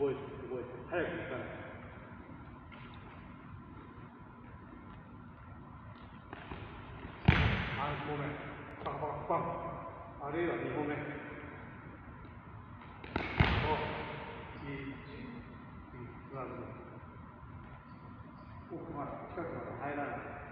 覚えて、覚えて。早く行かない。3個目。パンパンパン。あるいは2個目。5、1、2、なるほど。奥まで、近くまで入らな。い。